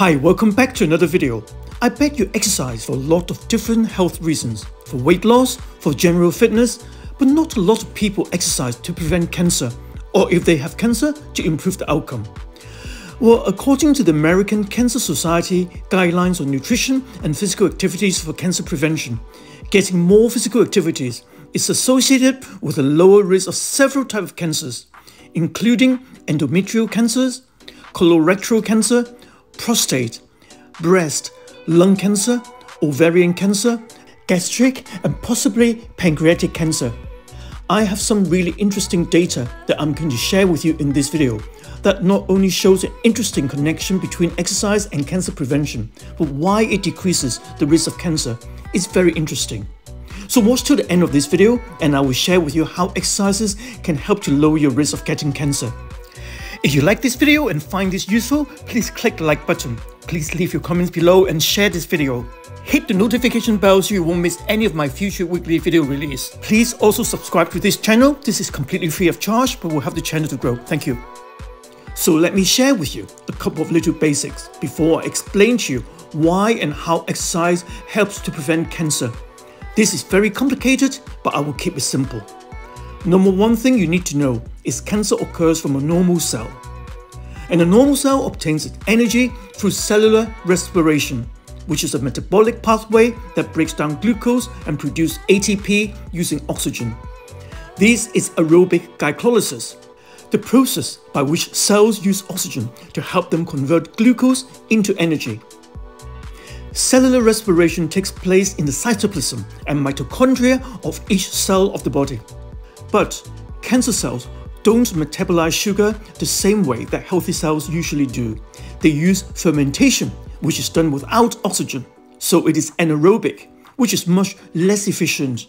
Hi, welcome back to another video. I bet you exercise for a lot of different health reasons, for weight loss, for general fitness, but not a lot of people exercise to prevent cancer, or if they have cancer, to improve the outcome. Well, according to the American Cancer Society guidelines on nutrition and physical activities for cancer prevention, getting more physical activities is associated with a lower risk of several types of cancers, including endometrial cancers, colorectal cancer, prostate, breast, lung cancer, ovarian cancer, gastric, and possibly pancreatic cancer. I have some really interesting data that I'm going to share with you in this video that not only shows an interesting connection between exercise and cancer prevention, but why it decreases the risk of cancer. is very interesting. So watch till the end of this video and I will share with you how exercises can help to lower your risk of getting cancer. If you like this video and find this useful, please click the like button. Please leave your comments below and share this video. Hit the notification bell so you won't miss any of my future weekly video release. Please also subscribe to this channel. This is completely free of charge, but will help the channel to grow. Thank you. So let me share with you a couple of little basics before I explain to you why and how exercise helps to prevent cancer this is very complicated, but I will keep it simple. Number one thing you need to know is cancer occurs from a normal cell. And a normal cell obtains its energy through cellular respiration, which is a metabolic pathway that breaks down glucose and produces ATP using oxygen. This is aerobic glycolysis, the process by which cells use oxygen to help them convert glucose into energy. Cellular respiration takes place in the cytoplasm and mitochondria of each cell of the body. But cancer cells don't metabolize sugar the same way that healthy cells usually do. They use fermentation, which is done without oxygen, so it is anaerobic, which is much less efficient.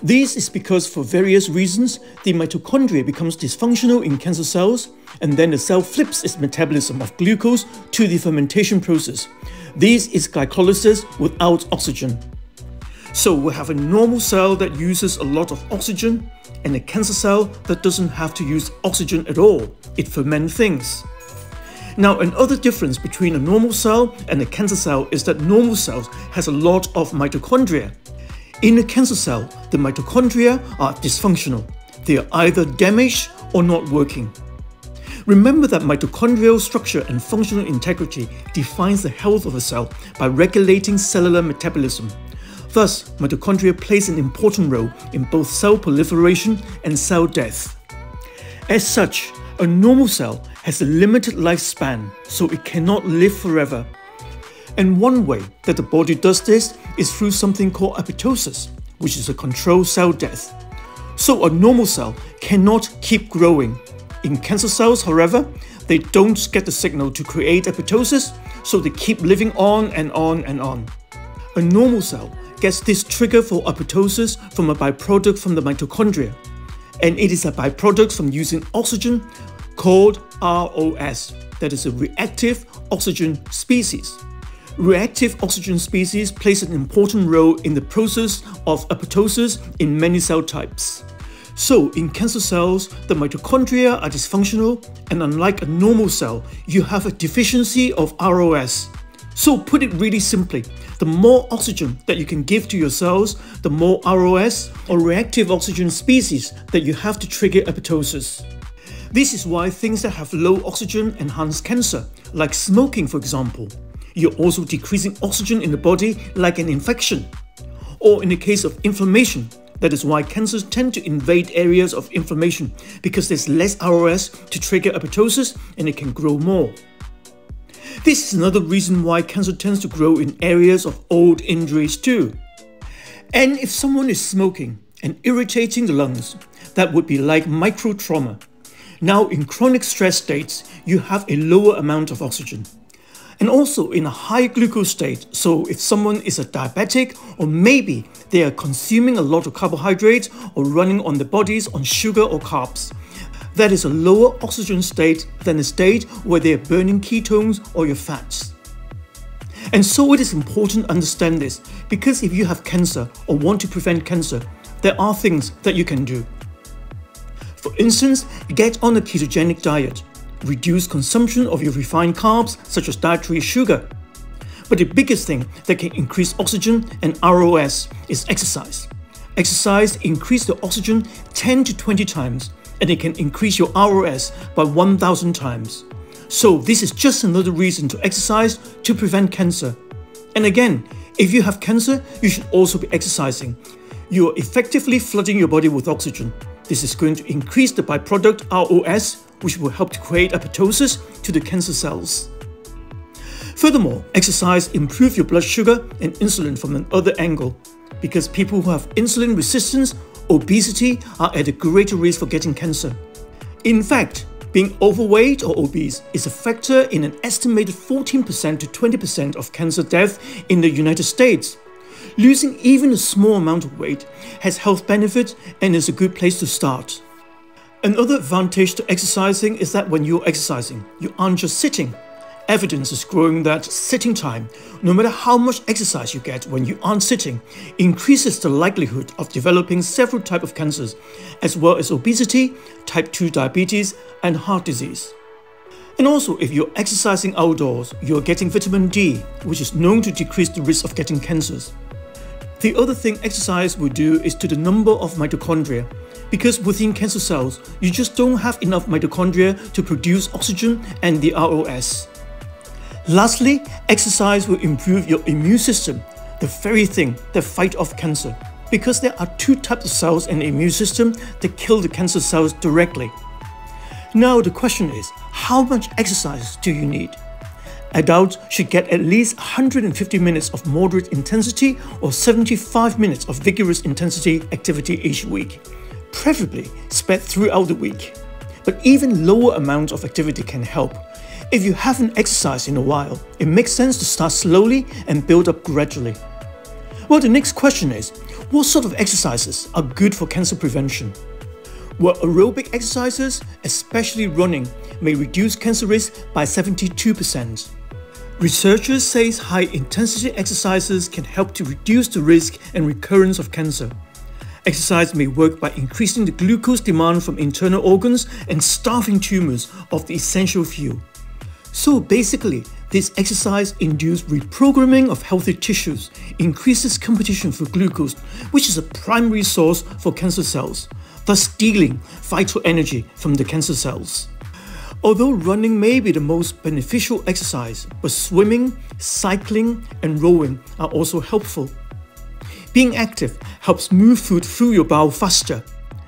This is because for various reasons, the mitochondria becomes dysfunctional in cancer cells, and then the cell flips its metabolism of glucose to the fermentation process, this is glycolysis without oxygen. So we have a normal cell that uses a lot of oxygen and a cancer cell that doesn't have to use oxygen at all. It ferments things. Now another difference between a normal cell and a cancer cell is that normal cells has a lot of mitochondria. In a cancer cell, the mitochondria are dysfunctional. They are either damaged or not working. Remember that mitochondrial structure and functional integrity defines the health of a cell by regulating cellular metabolism. Thus, mitochondria plays an important role in both cell proliferation and cell death. As such, a normal cell has a limited lifespan, so it cannot live forever. And one way that the body does this is through something called apoptosis, which is a controlled cell death. So a normal cell cannot keep growing in cancer cells, however, they don't get the signal to create apoptosis, so they keep living on and on and on. A normal cell gets this trigger for apoptosis from a byproduct from the mitochondria, and it is a byproduct from using oxygen called ROS, that is a reactive oxygen species. Reactive oxygen species plays an important role in the process of apoptosis in many cell types. So, in cancer cells, the mitochondria are dysfunctional, and unlike a normal cell, you have a deficiency of ROS. So, put it really simply, the more oxygen that you can give to your cells, the more ROS or reactive oxygen species that you have to trigger apoptosis. This is why things that have low oxygen enhance cancer, like smoking, for example. You're also decreasing oxygen in the body, like an infection. Or in the case of inflammation, that is why cancers tend to invade areas of inflammation because there's less ROS to trigger apoptosis and it can grow more. This is another reason why cancer tends to grow in areas of old injuries too. And if someone is smoking and irritating the lungs, that would be like micro trauma. Now in chronic stress states, you have a lower amount of oxygen and also in a high glucose state. So if someone is a diabetic or maybe they are consuming a lot of carbohydrates or running on the bodies on sugar or carbs, that is a lower oxygen state than a state where they are burning ketones or your fats. And so it is important to understand this because if you have cancer or want to prevent cancer, there are things that you can do. For instance, get on a ketogenic diet reduce consumption of your refined carbs such as dietary sugar. But the biggest thing that can increase oxygen and ROS is exercise. Exercise increases the oxygen 10 to 20 times and it can increase your ROS by 1000 times. So this is just another reason to exercise to prevent cancer. And again, if you have cancer, you should also be exercising. You are effectively flooding your body with oxygen. This is going to increase the byproduct ROS, which will help to create apoptosis to the cancer cells. Furthermore, exercise improves your blood sugar and insulin from another angle, because people who have insulin resistance, obesity are at a greater risk for getting cancer. In fact, being overweight or obese is a factor in an estimated 14% to 20% of cancer death in the United States. Losing even a small amount of weight has health benefits and is a good place to start. Another advantage to exercising is that when you're exercising, you aren't just sitting. Evidence is growing that sitting time, no matter how much exercise you get when you aren't sitting, increases the likelihood of developing several types of cancers, as well as obesity, type 2 diabetes, and heart disease. And also, if you're exercising outdoors, you're getting vitamin D, which is known to decrease the risk of getting cancers. The other thing exercise will do is to the number of mitochondria, because within cancer cells, you just don't have enough mitochondria to produce oxygen and the ROS. Lastly, exercise will improve your immune system, the very thing that fight off cancer, because there are two types of cells in the immune system that kill the cancer cells directly. Now the question is, how much exercise do you need? Adults should get at least 150 minutes of moderate intensity or 75 minutes of vigorous intensity activity each week, preferably spread throughout the week. But even lower amounts of activity can help. If you haven't exercised in a while, it makes sense to start slowly and build up gradually. Well, the next question is, what sort of exercises are good for cancer prevention? Well, aerobic exercises, especially running, may reduce cancer risk by 72%. Researchers say high-intensity exercises can help to reduce the risk and recurrence of cancer. Exercise may work by increasing the glucose demand from internal organs and starving tumors of the essential fuel. So basically, this exercise induces reprogramming of healthy tissues, increases competition for glucose, which is a primary source for cancer cells, thus stealing vital energy from the cancer cells. Although running may be the most beneficial exercise, but swimming, cycling, and rowing are also helpful. Being active helps move food through your bowel faster.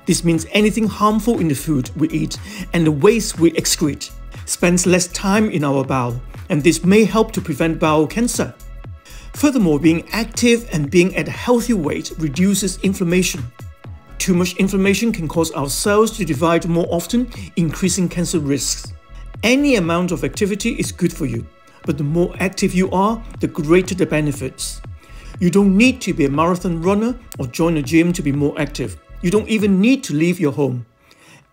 This means anything harmful in the food we eat and the waste we excrete spends less time in our bowel, and this may help to prevent bowel cancer. Furthermore, being active and being at a healthy weight reduces inflammation. Too much inflammation can cause our cells to divide more often, increasing cancer risks. Any amount of activity is good for you, but the more active you are, the greater the benefits. You don't need to be a marathon runner or join a gym to be more active. You don't even need to leave your home.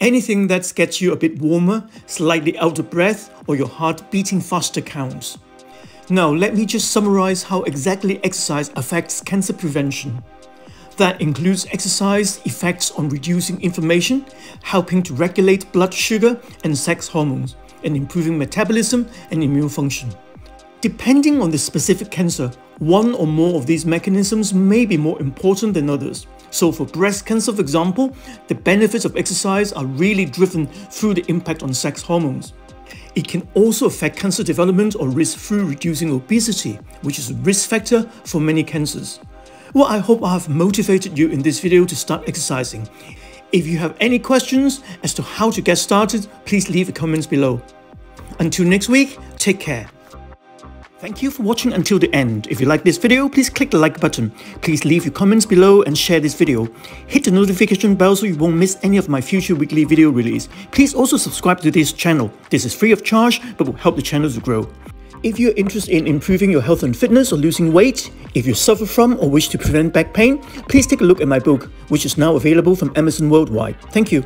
Anything that gets you a bit warmer, slightly out of breath, or your heart beating faster counts. Now, let me just summarize how exactly exercise affects cancer prevention. That includes exercise effects on reducing inflammation, helping to regulate blood sugar and sex hormones, and improving metabolism and immune function. Depending on the specific cancer, one or more of these mechanisms may be more important than others. So for breast cancer, for example, the benefits of exercise are really driven through the impact on sex hormones. It can also affect cancer development or risk through reducing obesity, which is a risk factor for many cancers. Well, I hope I have motivated you in this video to start exercising. If you have any questions as to how to get started, please leave the comments below. Until next week, take care. Thank you for watching until the end. If you like this video, please click the like button. Please leave your comments below and share this video. Hit the notification bell so you won't miss any of my future weekly video release. Please also subscribe to this channel. This is free of charge but will help the channel to grow. If you're interested in improving your health and fitness or losing weight, if you suffer from or wish to prevent back pain, please take a look at my book, which is now available from Amazon worldwide. Thank you.